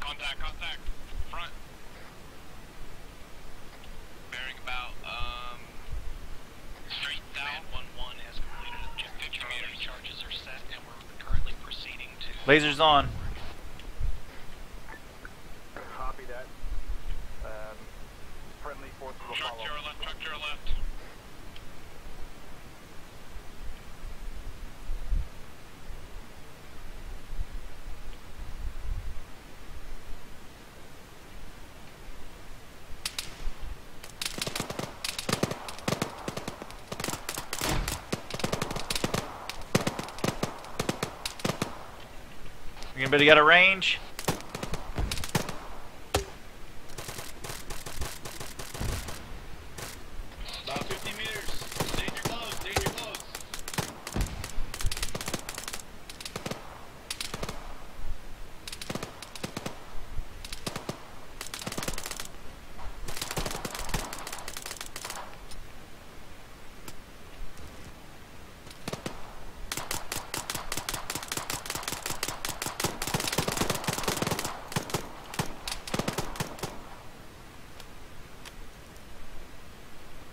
Contact, contact. Front. Bearing about, um, straight south. One one has completed objective. Community charges are set, and we're currently proceeding to. Lasers on. Copy that. Um, friendly forces will follow. to our left, truck to our left. Anybody got a range? About 50 meters. Danger close, danger close.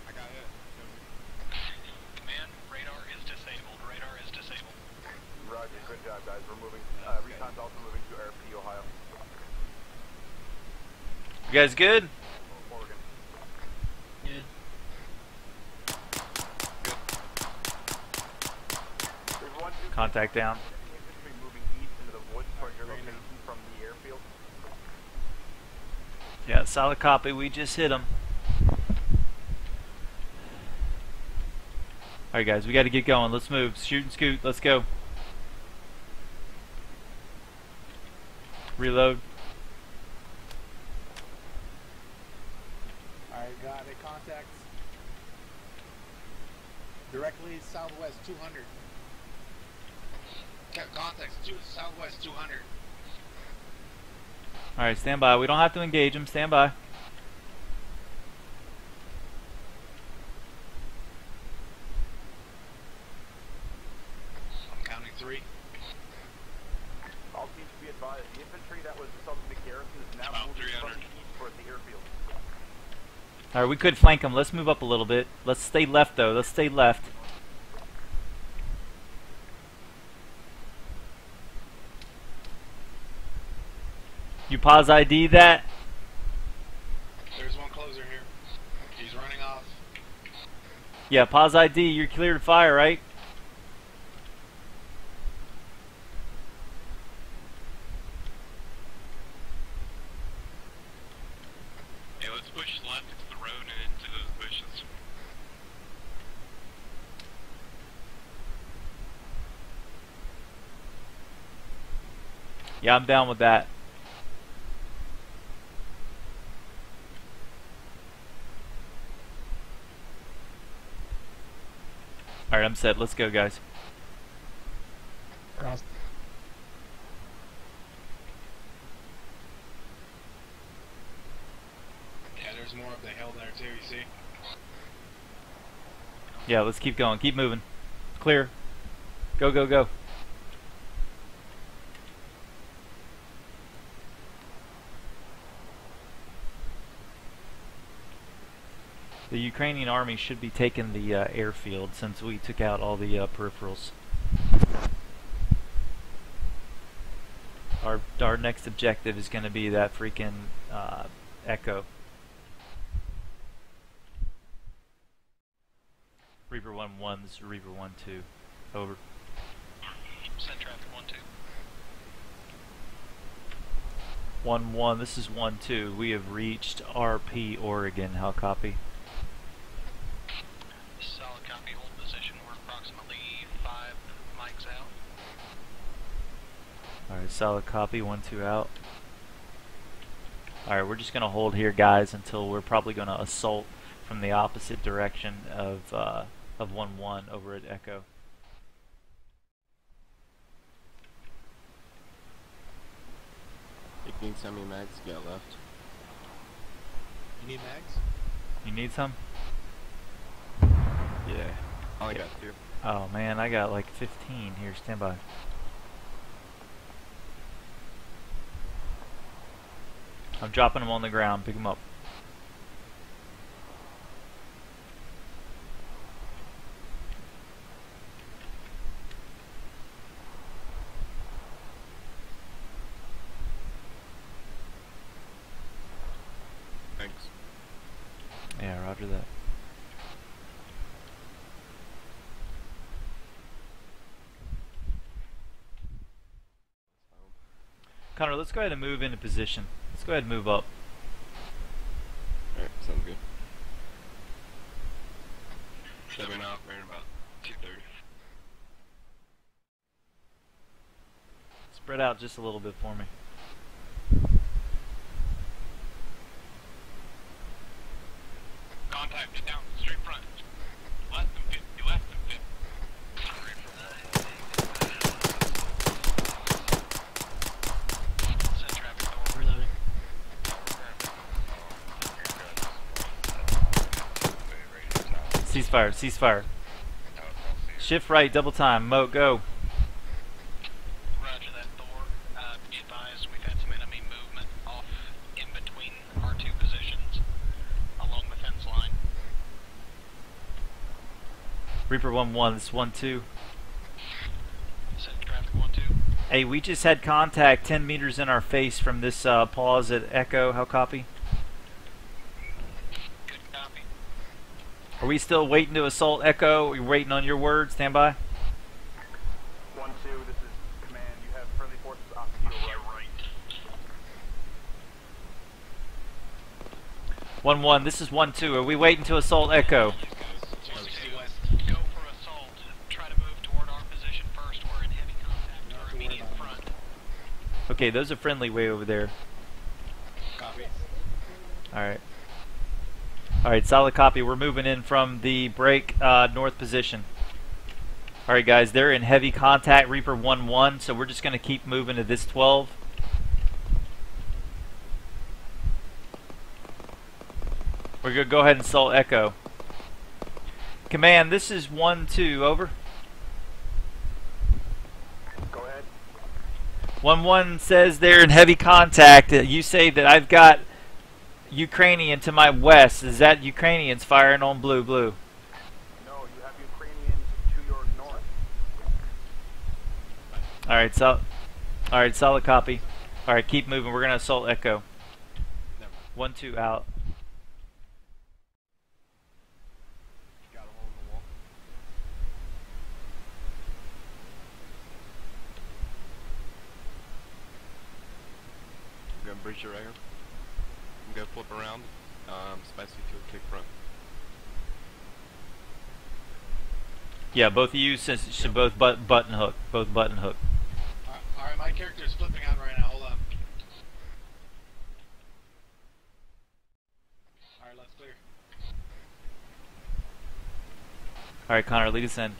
I got hit. Command, radar is disabled. Radar is disabled. Roger, good job, guys. We're moving. Uh, Recon's also moving to RP, Ohio. You guys good? Oregon. There's one, two, Contact down. infantry moving east into the woods toward your location from the airfield. Yeah, solid copy. We just hit them. Alright, guys, we got to get going. Let's move. Shoot and scoot. Let's go. Reload. 200. Southwest 200. Alright, stand by. We don't have to engage him. Stand by. I'm counting three. All be advised, the infantry that was garrison is now moving the airfield. Alright, we could flank them. Let's move up a little bit. Let's stay left, though. Let's stay left. Pause ID that? There's one closer here. He's running off. Yeah, pause ID. You're clear to fire, right? Hey, let's push left into the road and into those bushes. Yeah, I'm down with that. I'm set. Let's go, guys. Yeah, there's more of the hill there too, you see? Yeah, let's keep going. Keep moving. Clear. Go, go, go. The Ukrainian army should be taking the uh, airfield since we took out all the uh, peripherals. Our our next objective is going to be that freaking uh, Echo. Reaper 1 1, this is Reaper 1 2. Over. Send traffic one two. 1 1, this is 1 2. We have reached RP Oregon. How copy? Solid copy. Hold position. We're approximately five mics out. Alright, solid copy. 1 2 out. Alright, we're just going to hold here, guys, until we're probably going to assault from the opposite direction of, uh, of 1 1 over at Echo. You can send me mags to get left. You need mags? You need some? Yeah. I only got two. Oh man, I got like 15 here. Stand by. I'm dropping them on the ground. Pick them up. Thanks. Yeah, roger that. Connor, let's go ahead and move into position. Let's go ahead and move up. Alright, sounds good. Seven out, right about 230. Spread out just a little bit for me. Contact is down, straight front. Less than 50, less than 50. Send traffic door. Reloading. Ceasefire, ceasefire. Shift right, double time. Mo, go. Roger that, Thor. Uh, be advised, we've had some enemy movement off in between our two positions along the fence line. Reaper 1 1, this is 1 2. Send traffic 1 2. Hey, we just had contact 10 meters in our face from this uh, pause at Echo. How copy? Good copy. Are we still waiting to assault Echo? Are We're waiting on your word. Stand by. One two. This is command. You have friendly forces opposite you right. 1 1, this is 1 2. Are we waiting to assault Echo? Go for assault. Try to move toward our position first. We're in heavy contact with our immediate front. Okay, those are friendly way over there. Copy. Alright. Alright, solid copy. We're moving in from the break uh, north position. Alright, guys, they're in heavy contact, Reaper 1 1, so we're just going to keep moving to this 12. We're going to go ahead and assault Echo. Command, this is 1 2, over. Go ahead. 1 1 says they're in heavy contact. Uh, You say that I've got Ukrainian to my west. Is that Ukrainians firing on blue blue? No, you have Ukrainians to your north. Alright, so Alright, solid copy. Alright, keep moving. We're gonna assault Echo. Never. One two out. Got a hole here. I'm gonna flip around. Um, spicy to a kick front. Yeah, both of you since should both but button hook. Both button hook. Alright, my character is flipping out right now. Hold up. Alright, let's clear. Alright, Connor, lead us in.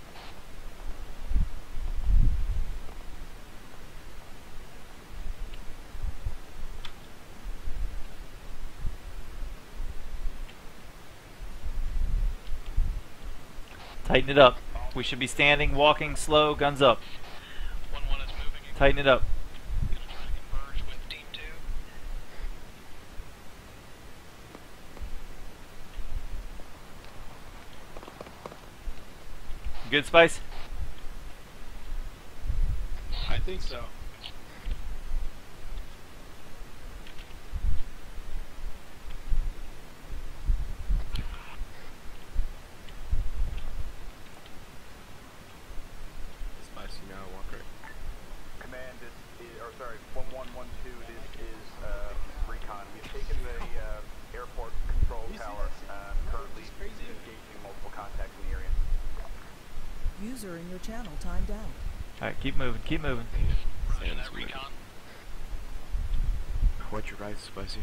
Tighten it up. We should be standing, walking slow, guns up. 1 1 is moving. Tighten it up. Gonna try to converge with Team 2. Good, Spice? I think so. Spicy now, walk right. Command, this is, or sorry, 1112, this is uh, recon. We've taken the uh, airport control You see tower, this? uh, currently This is crazy. engaging multiple contacts in the area. User in your channel timed out. Alright, keep moving, keep moving. Roger that, recon. Watch your right, spicy.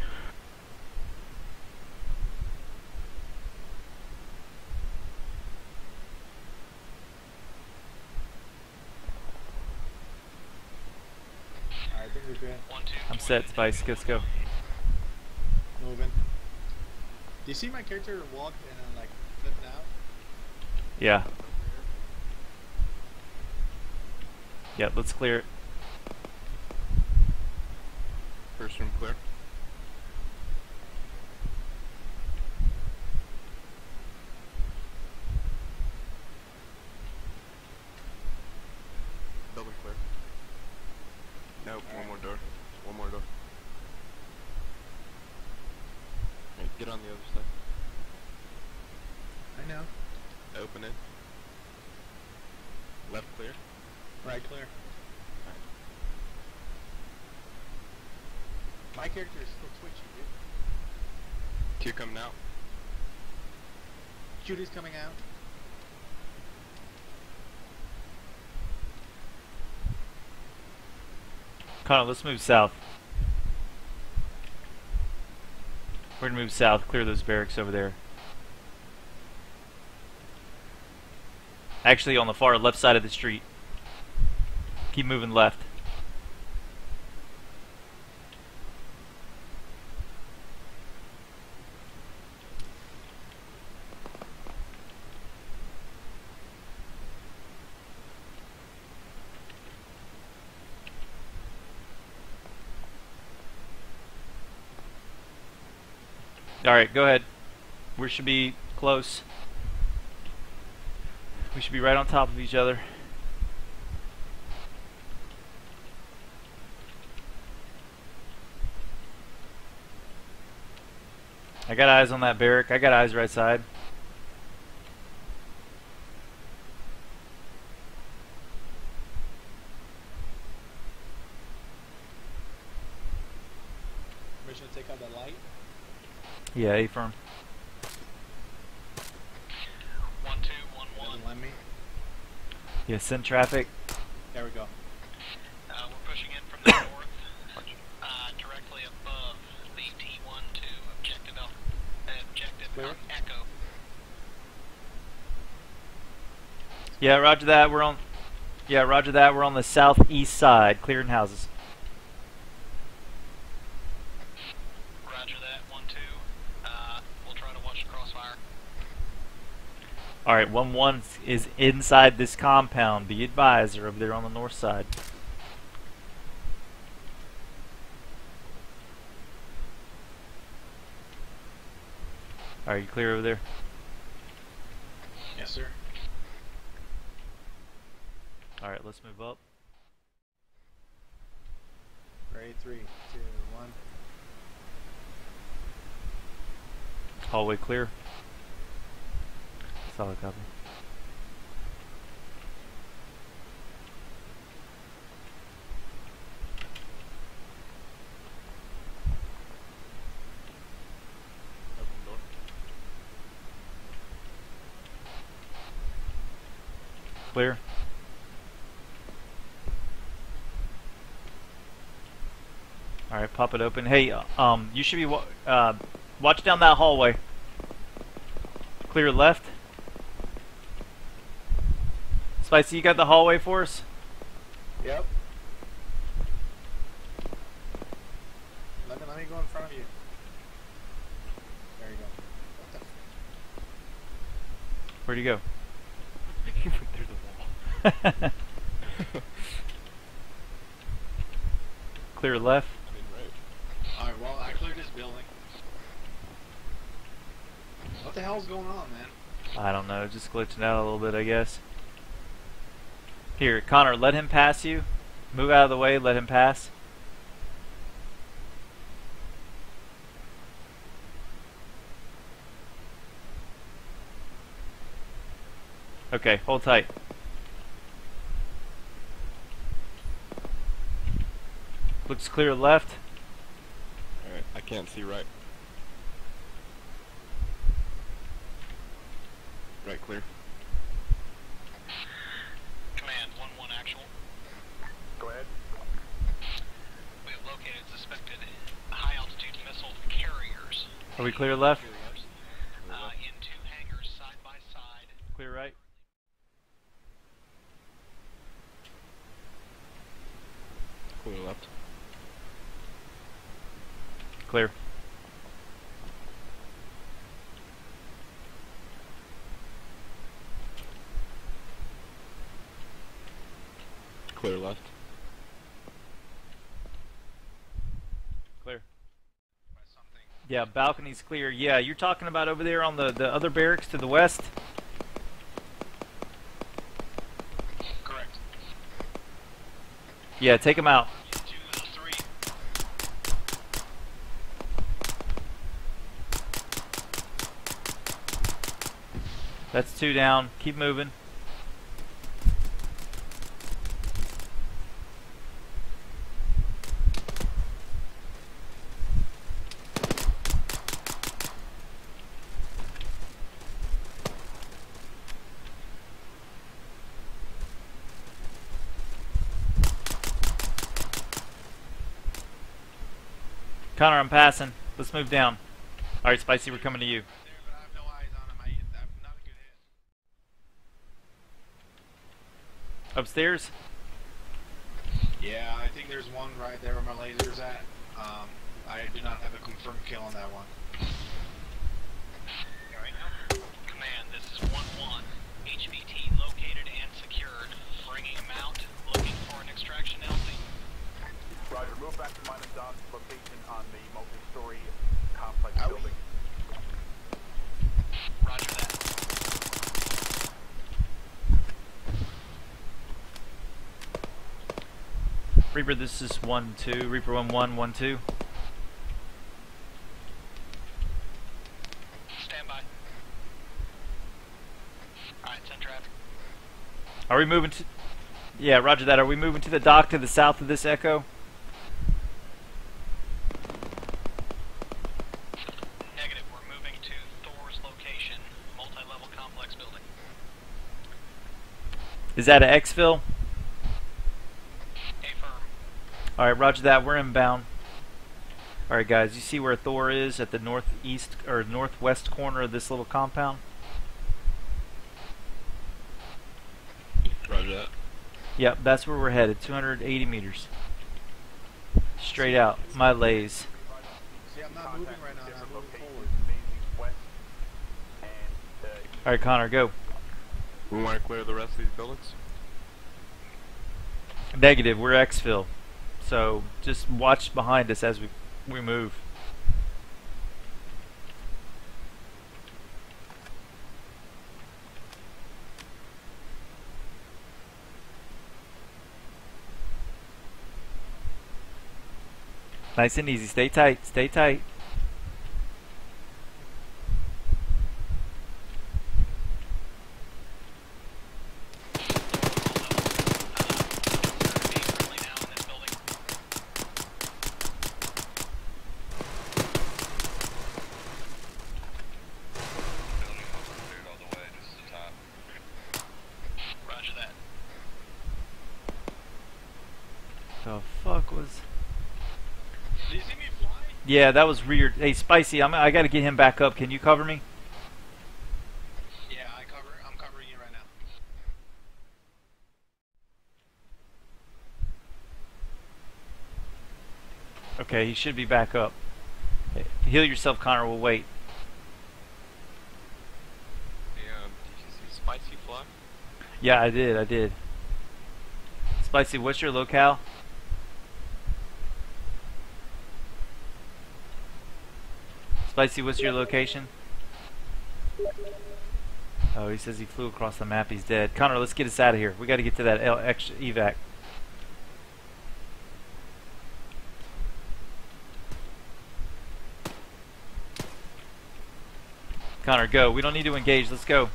Alright, I think we're good. 1 2. I'm set, Spice. Let's go. Moving. Do you see my character walk and then like flipped out? Yeah. Yep, let's clear it. First room clear. Nope, one more door. One more door. Alright, get on the other side. I know. Open it. Left clear. Right, clear. My character is still twitchy, dude. Two coming out. Judy's coming out. Connor, let's move south. We're gonna move south, clear those barracks over there. Actually, on the far left side of the street. Keep moving left. Alright, go ahead. We should be close. We should be right on top of each other. I got eyes on that barrack. I got eyes right side. Permission to take out the light. Yeah, A firm. One two one one. Doesn't let me. Yeah, send traffic. There we go. Uh, we're pushing in from the north, uh, directly above the T1 to objective Al- objective Clear. Echo. Yeah, roger that. We're on. Yeah, roger that. We're on the southeast side, clearing houses. Roger that. One two. Uh, we'll try to watch the crossfire. All right, one one is inside this compound. Be advised, they're over there on the north side. Are you clear over there? Yes, sir. All right, let's move up. Ready, three, two, one. Hallway clear. Clear. All right, pop it open. Hey, um, you should be wa- uh, watch down that hallway. Clear left. Spicy, you got the hallway for us? Yep. Let me, let me go in front of you. There you go. Where'd you go? he went through the wall. Clear left. I mean, right. Alright, well, I cleared this building. What the hell's going on, man? I don't know, just glitching out a little bit, I guess. Here, Connor, let him pass you. Move out of the way, let him pass. Okay, hold tight. Looks clear left. Alright, I can't see right. Right clear. Command one one actual. Go ahead. We have located suspected high altitude missile carriers. Are we clear left? Uh, in hangars side by side. Clear right? Clear left. Clear. Clear left. Yeah, balcony's clear. Yeah, you're talking about over there on the, the other barracks to the west? Correct. Yeah, take them out. That's two down. Keep moving. Connor, I'm passing. Let's move down. All right, Spicy, we're coming to you. There, but I have no eyes on him. I, I'm not a good hit. Upstairs. Yeah, I think there's one right there where my laser's at. Um, I do not have a confirmed kill on that one. Command, this is 1-1. HVT located and secured. Bringing him out. Looking for an extraction LZ. Roger, move back to minus dot location on the multi-story complex Owie. building. Roger that. Reaper, this is one two. Reaper one one one two. Stand by. Alright, send traffic. Are we moving to? Yeah, Roger that. Are we moving to the dock to the south of this Echo? Negative. We're moving to Thor's location. Multi-level complex building. Is that a exfil? Affirm. All right, Roger that. We're inbound. All right, guys. You see where Thor is at the northeast or northwest corner of this little compound? Roger that. Yep, that's where we're headed. 280 meters. Straight out. My lays. See, I'm not moving right now. I'm moving forward. mainly west and uh, east. All right, Connor, go. We want to clear the rest of these buildings. Negative. We're exfil. So just watch behind us as we we move. Nice and easy. Stay tight. Stay tight. Currently now in this building. Roger that. The fuck was? Did you see me fly? Yeah, that was weird. Hey, Spicy, I'm, I got to get him back up. Can you cover me? Yeah, I cover. I'm covering you right now. Okay, he should be back up. Hey, Heal yourself, Connor. We'll wait. Hey, um, did you see Spicy fly? Yeah, I did. I did. Spicy, what's your locale? Spicy, what's your location? Oh, he says he flew across the map. He's dead. Connor, let's get us out of here. We got to get to that L extra evac. Connor, go. We don't need to engage. Let's go.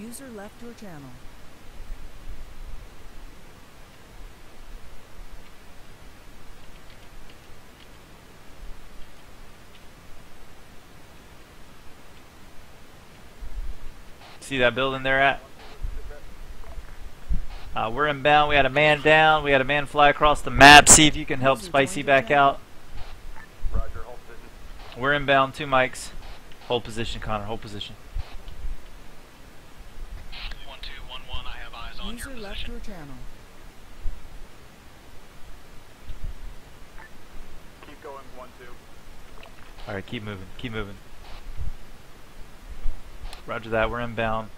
User left your channel. See that building they're at? Uh, we're inbound. We had a man down. We had a man fly across the map. See if you can help Spicy back out. Roger, hold position. We're inbound. Two mics. Hold position, Connor. Hold position. 1211, I have eyes on User your left position. your channel. Keep going, one, two. All right, keep moving. Keep moving. Roger that. We're inbound.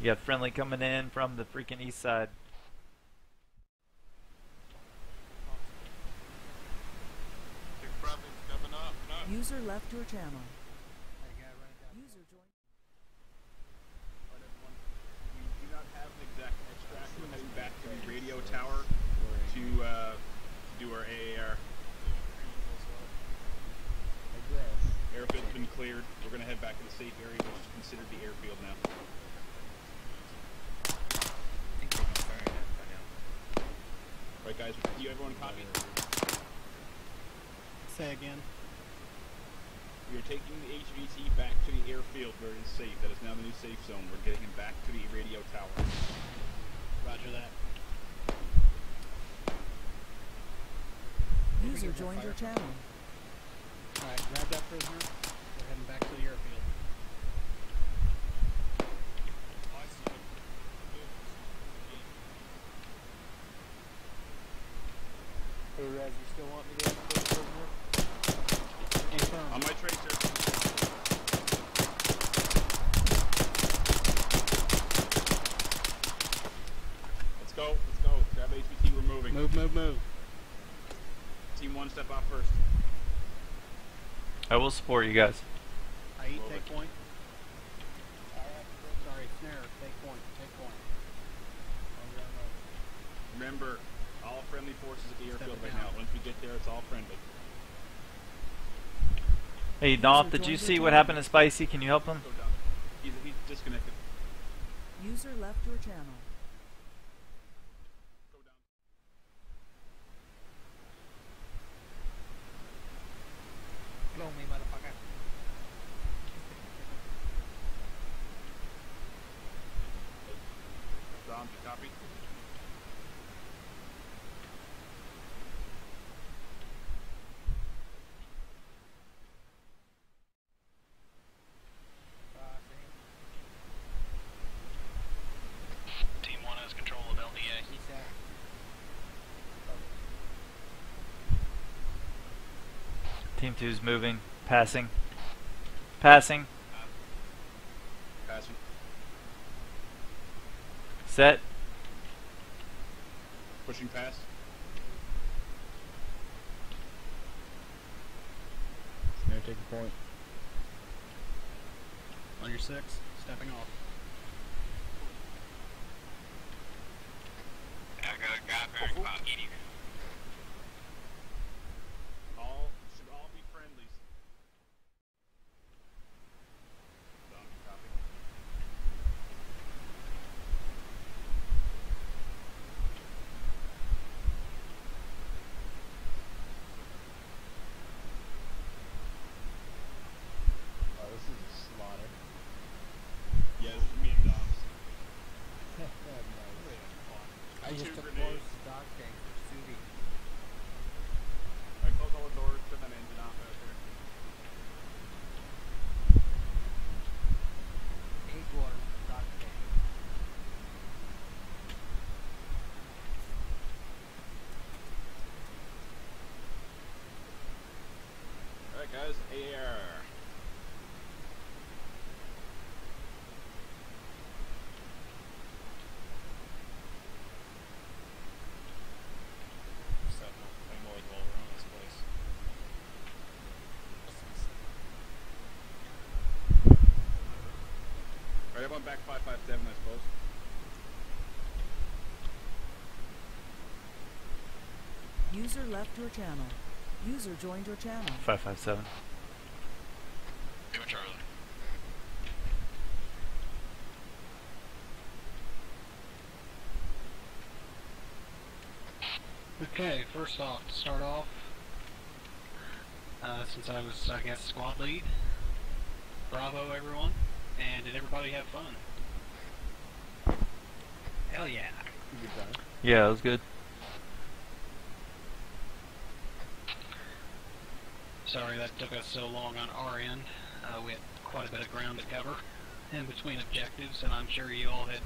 You got friendly coming in from the freaking east side. Big Brother's coming up. No. User left your channel. User joined. We do not have an exact extract. We're heading back to the radio tower to uh, do our AAR. Airfit's been cleared. Cleared. We're gonna head back to the safe area, which is considered the airfield now. Right, guys. You everyone copy? Say again. We are taking the HVT back to the airfield where it is safe. That is now the new safe zone. We're getting him back to the radio tower. Roger that. User joined your channel. Alright, grab that prisoner. We're heading back to the airfield. Hey, Raz, you still want me to have this prisoner? Confirm. On my tracer. Let's go. Let's go. Grab HVT. We're moving. Move, move, move. Team one, step off first. I will support you guys. I eat, Move take it. point. Sorry, snare, take point, take point. Remember, all friendly forces at the airfield right now. Once we get there, it's all friendly. Hey, Dolph, did you see what happened to Spicy? Can you help him? Go down. He's, he's disconnected. User left your channel. Go down. Blow me, motherfucker. Dom, you copy? Team 1 has control of LDA. Team two's moving, passing, passing, Passing. set pushing past. Snare taking point. On your six, stepping off. I got a guy bearing about 80. Alright, everyone back 557 I suppose. User left your channel. User joined your channel. 557. Give Charlie. Okay, first off, to start off, uh, since I was, I guess, squad lead, bravo everyone, and did everybody have fun? Hell yeah. Yeah, it was good. Sorry that took us so long on our end. Uh, we had quite a bit of ground to cover in between objectives, and I'm sure you all had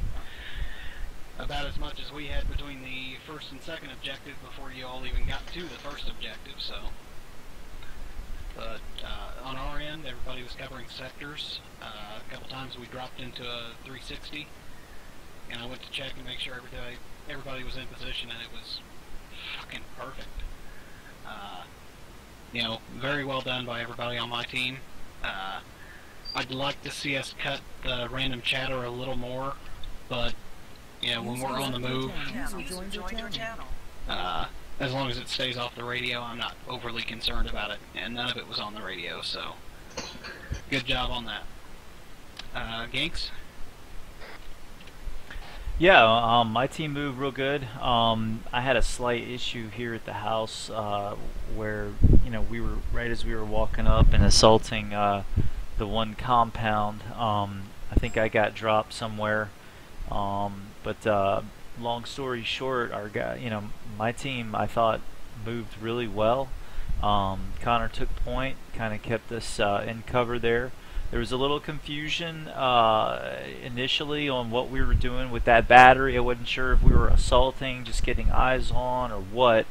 about as much as we had between the first and second objective before you all even got to the first objective, so. But uh, on our end, everybody was covering sectors. Uh, a couple times we dropped into a 360, and I went to check and make sure everybody everybody was in position, and it was fucking perfect. Uh, you know, very well done by everybody on my team. Uh, I'd like to see us cut the random chatter a little more, but you know, when we're on the move, channel. User joined your channel. uh, as long as it stays off the radio, I'm not overly concerned about it. And none of it was on the radio, so good job on that. Uh, Ganks? Yeah, um, my team moved real good. Um, I had a slight issue here at the house uh, where you know we were right as we were walking up and assaulting uh, the one compound. Um, I think I got dropped somewhere. Um, but uh, long story short, our guy, you know, my team, I thought moved really well. Um, Connor took point, kind of kept us uh, in cover there. There was a little confusion uh, initially on what we were doing with that battery. I wasn't sure if we were assaulting, just getting eyes on, or what.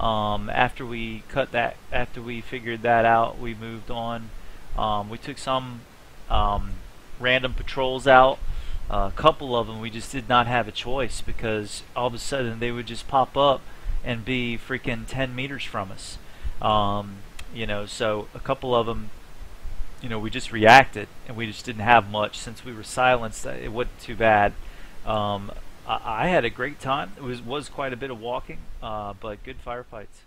Um, after we cut that, after we figured that out, we moved on. Um, we took some um, random patrols out. A couple of them we just did not have a choice because all of a sudden they would just pop up and be freaking 10 meters from us. Um, you know, so a couple of them you know, we just reacted and we just didn't have much since we were silenced. uh, It wasn't too bad. Um, I, I had a great time. It was was quite a bit of walking, uh, but good firefights.